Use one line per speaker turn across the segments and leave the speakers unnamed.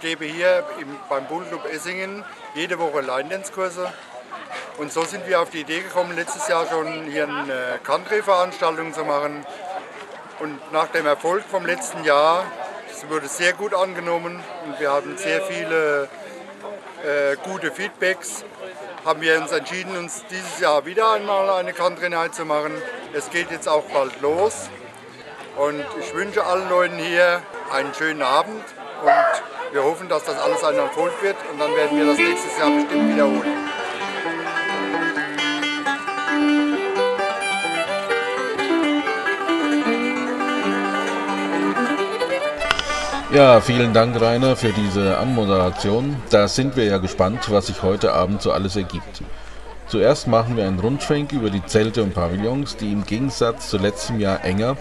gebe hier im, beim Bullclub Essingen jede Woche Line-Dance-Kurse. Und so sind wir auf die Idee gekommen, letztes Jahr schon hier eine Country-Veranstaltung zu machen. Und nach dem Erfolg vom letzten Jahr, es wurde sehr gut angenommen und wir hatten sehr viele äh, gute Feedbacks, haben wir uns entschieden, uns dieses Jahr wieder einmal eine Country Night zu machen. Es geht jetzt auch bald los. Und ich wünsche allen Leuten hier einen schönen Abend und wir hoffen, dass das alles ein Erfolg wird und dann werden wir das nächstes Jahr bestimmt wiederholen.
Ja, vielen Dank, Rainer, für diese Anmoderation. Da sind wir ja gespannt, was sich heute Abend so alles ergibt. Zuerst machen wir einen Rundschwenk über die Zelte und Pavillons, die im Gegensatz zu letztem Jahr enger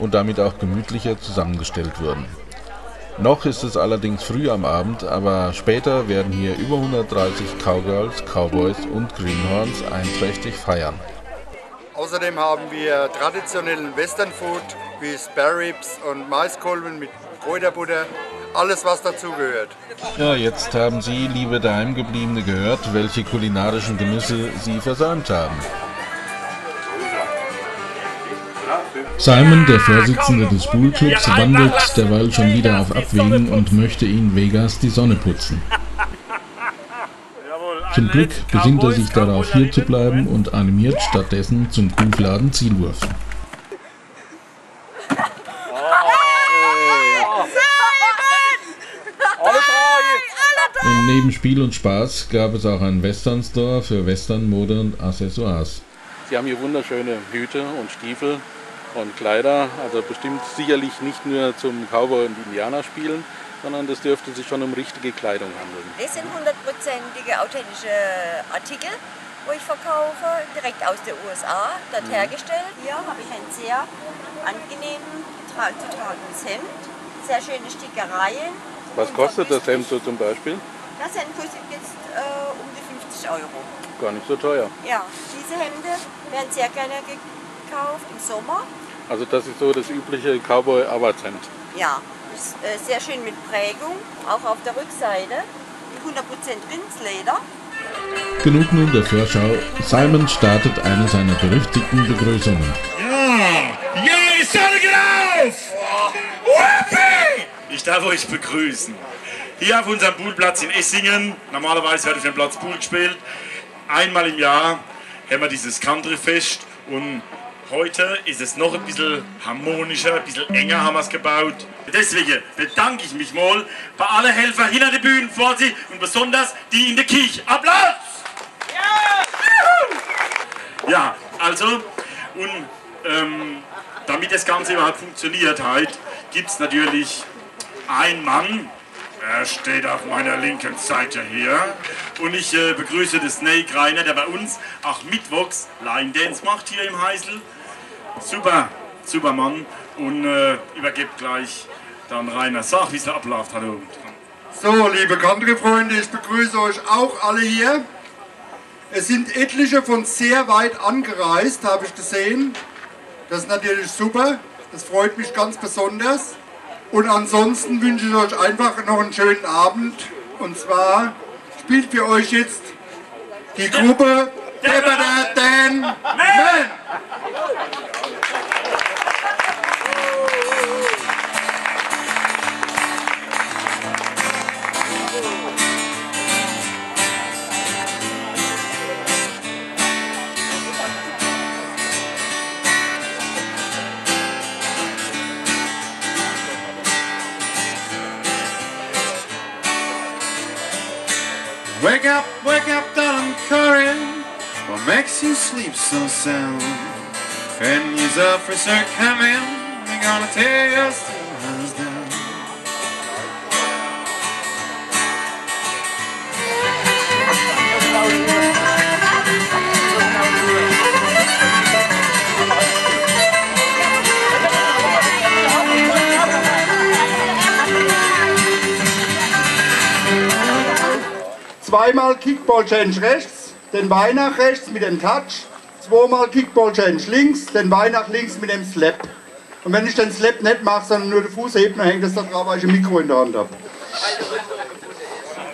und damit auch gemütlicher zusammengestellt wurden. Noch ist es allerdings früh am Abend, aber später werden hier über 130 Cowgirls, Cowboys und Greenhorns einträchtig feiern.
Außerdem haben wir traditionellen Western Food wie Spare Ribs und Maiskolben mit Kräuterbutter, alles was dazugehört.
Ja, jetzt haben Sie, liebe Daheimgebliebene, gehört, welche kulinarischen Genüsse Sie versäumt haben. Simon, der Vorsitzende des Bullclubs, wandelt derweil schon wieder auf Abwägen und möchte in Vegas die Sonne putzen. Zum Glück besinnt er sich darauf, hier zu bleiben und animiert stattdessen zum Kuhfladen Zielwurf. Und neben Spiel und Spaß gab es auch einen Western Store für Western-Mode und Accessoires.
Sie haben hier wunderschöne Hüte und Stiefel und Kleider, also bestimmt sicherlich nicht nur zum Cowboy und Indianer spielen, sondern das dürfte sich schon um richtige Kleidung handeln.
Das sind hundertprozentige authentische Artikel, wo ich verkaufe, direkt aus den USA, dort mhm. hergestellt. Hier habe ich ein sehr angenehmen, zu tragendes Hemd, sehr schöne Stickereien.
Was kostet das Hemd so zum Beispiel?
Das Hemd kostet jetzt äh, um die 50 Euro.
Gar nicht so teuer.
Ja, diese Hemden werden sehr gerne gekauft im Sommer.
Also das ist so das übliche Cowboy-Arbeitshemd.
Ja, ist, äh, sehr schön mit Prägung, auch auf der Rückseite. 100% Rindsleder.
Genug nun der Vorschau. Simon startet eine seiner berüchtigten Begrüßungen.
Ja, ja, Sonne geht auf! Whoopie! Ich darf euch begrüßen. Hier auf unserem Poolplatz in Essingen, normalerweise wird auf dem Platz Pool gespielt, einmal im Jahr haben wir dieses Countryfest und heute ist es noch ein bisschen harmonischer, ein bisschen enger haben wir es gebaut. Deswegen bedanke ich mich mal bei allen Helfern hinter der Bühne vor sich und besonders die in der Kirche. Applaus! Ja, ja also, und ähm, damit das Ganze überhaupt funktioniert, halt, gibt es natürlich einen Mann, er steht auf meiner linken Seite hier. Und ich äh, begrüße den Snake Rainer, der bei uns auch mittwochs Line Dance macht hier im Heisel. Super, super Mann. Und äh, übergebe gleich dann Rainer. Sag, wie es da abläuft. Hallo.
So, liebe Country-Freunde, ich begrüße euch auch alle hier. Es sind etliche von sehr weit angereist, habe ich gesehen. Das ist natürlich super. Das freut mich ganz besonders. Und ansonsten wünsche ich euch einfach noch einen schönen Abend. Und zwar spielt für euch jetzt die Gruppe Debber Dan Man.
Wake up, wake up, darling Corin. What makes you sleep so sound? When his officer coming, they're gonna tear your stars down.
Zweimal Kickball Change rechts, den Bein nach rechts mit dem Touch, zweimal Kickball Change links, den Bein nach links mit dem Slap. Und wenn ich den Slap nicht mache, sondern nur den Fuß hebe, dann hängt das da drauf, weil ich ein Mikro in der Hand habe.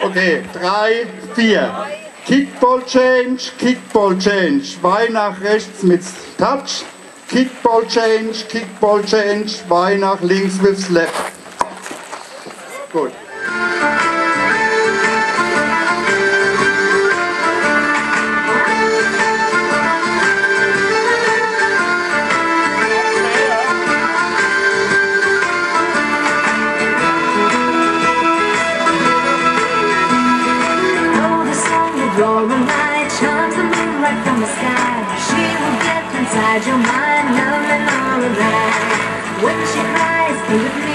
Okay, drei, vier. Kickball Change, Kickball Change. Weih nach rechts mit Touch. Kickball Change, Kickball Change. Weih nach links mit Slap. Gut.
sky She will get inside your mind Numb and all alive What your eyes can you